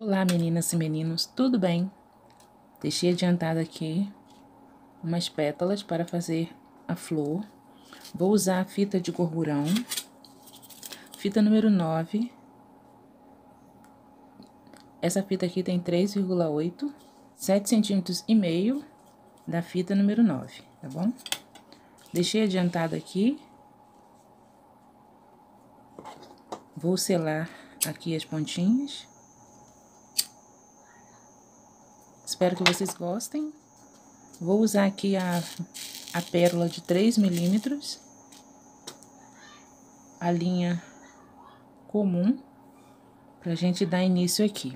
Olá meninas e meninos, tudo bem? Deixei adiantado aqui umas pétalas para fazer a flor. Vou usar a fita de gorgurão, fita número 9. Essa fita aqui tem 3,8, 7 centímetros e meio da fita número 9, tá bom? Deixei adiantado aqui. Vou selar aqui as pontinhas. Espero que vocês gostem. Vou usar aqui a, a pérola de 3 milímetros. A linha comum. Pra gente dar início aqui.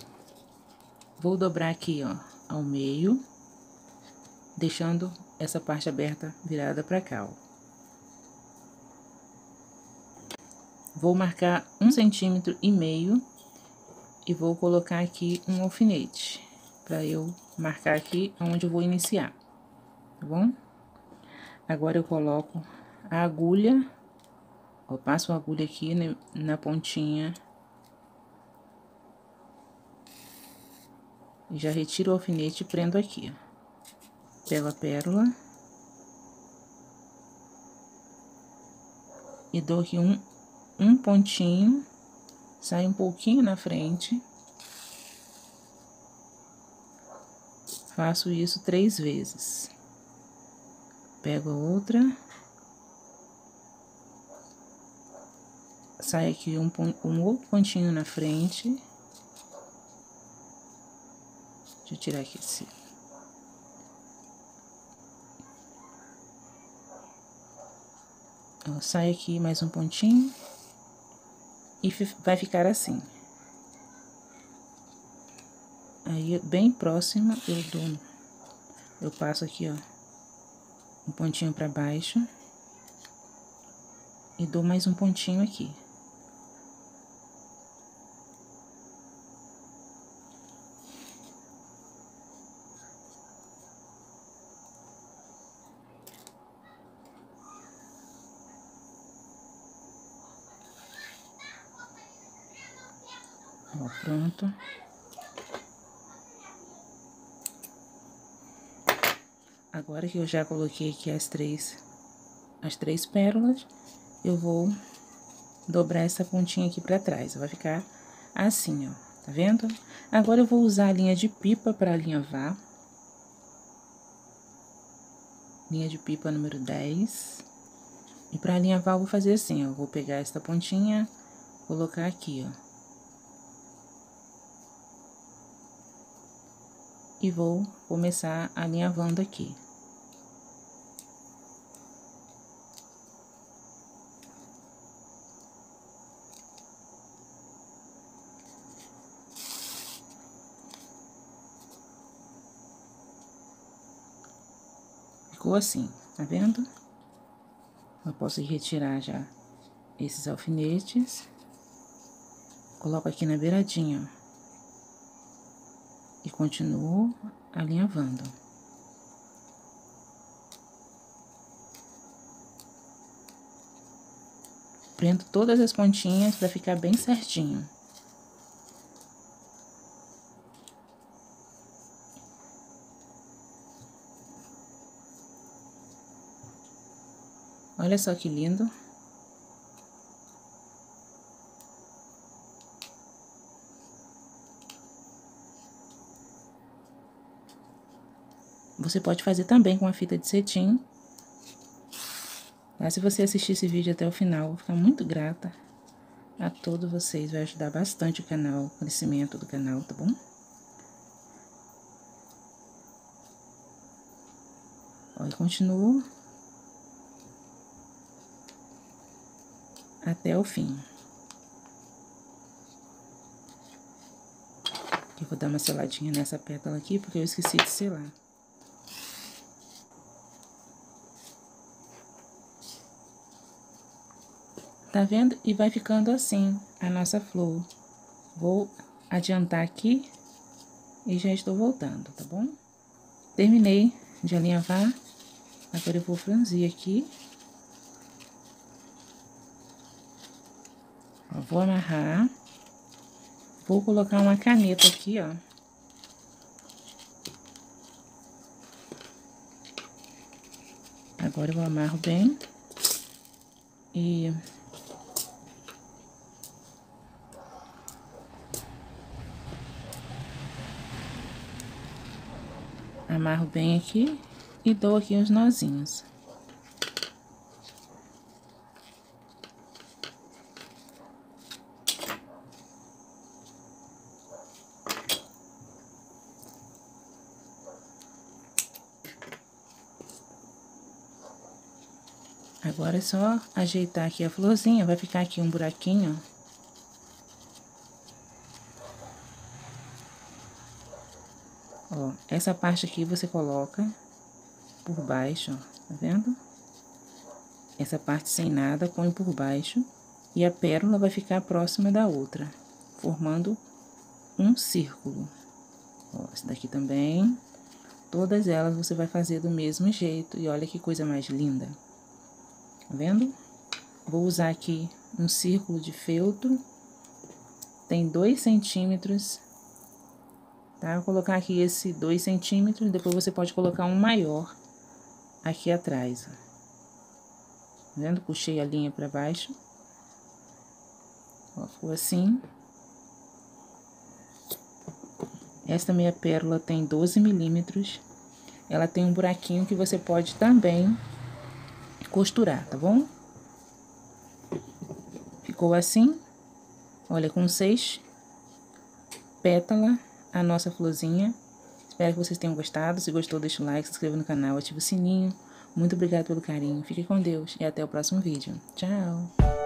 Vou dobrar aqui, ó, ao meio. Deixando essa parte aberta virada pra cá, ó. Vou marcar um centímetro e meio e vou colocar aqui um alfinete para eu marcar aqui onde eu vou iniciar, tá bom? Agora eu coloco a agulha, ó, passo a agulha aqui na, na pontinha. E já retiro o alfinete e prendo aqui, ó. Pego a pérola. E dou aqui um, um pontinho, sai um pouquinho na frente. Faço isso três vezes. Pego a outra. Sai aqui um, um outro pontinho na frente. Deixa eu tirar aqui esse. Sai aqui mais um pontinho. E vai ficar assim. Aí, bem próxima, eu dou... Eu passo aqui, ó, um pontinho pra baixo. E dou mais um pontinho aqui. Ó, pronto. Agora que eu já coloquei aqui as três, as três pérolas, eu vou dobrar essa pontinha aqui pra trás. Vai ficar assim, ó. Tá vendo? Agora eu vou usar a linha de pipa pra alinhavar. Linha de pipa número 10. E pra alinhavar eu vou fazer assim, ó. Vou pegar esta pontinha, colocar aqui, ó. e vou começar alinhavando aqui. Ficou assim, tá vendo? Eu posso retirar já esses alfinetes. Coloco aqui na beiradinha, ó e continuo alinhavando. Prendo todas as pontinhas para ficar bem certinho. Olha só que lindo. Você pode fazer também com a fita de cetim. Mas se você assistir esse vídeo até o final, vou ficar muito grata a todos vocês. Vai ajudar bastante o canal, o crescimento do canal, tá bom? E continuo até o fim. Eu vou dar uma seladinha nessa pétala aqui, porque eu esqueci de selar. Tá vendo? E vai ficando assim a nossa flor. Vou adiantar aqui e já estou voltando, tá bom? Terminei de alinhavar. Agora eu vou franzir aqui. Vou amarrar. Vou colocar uma caneta aqui, ó. Agora eu amarro bem. E... Amarro bem aqui e dou aqui os nozinhos. Agora é só ajeitar aqui a florzinha, vai ficar aqui um buraquinho, ó. essa parte aqui você coloca por baixo, ó, tá vendo? Essa parte sem nada, põe por baixo. E a pérola vai ficar próxima da outra, formando um círculo. Ó, esse daqui também. Todas elas você vai fazer do mesmo jeito. E olha que coisa mais linda. Tá vendo? Vou usar aqui um círculo de feltro. Tem dois centímetros. Tá? Vou colocar aqui esse dois centímetros. Depois você pode colocar um maior aqui atrás. Tá vendo? Puxei a linha pra baixo. Ó, ficou assim. Esta minha pérola tem 12 milímetros. Ela tem um buraquinho que você pode também costurar, tá bom? Ficou assim. Olha, com seis pétalas, a nossa florzinha. Espero que vocês tenham gostado. Se gostou, deixa o like, se inscreva no canal, ativa o sininho. Muito obrigada pelo carinho. Fique com Deus e até o próximo vídeo. Tchau!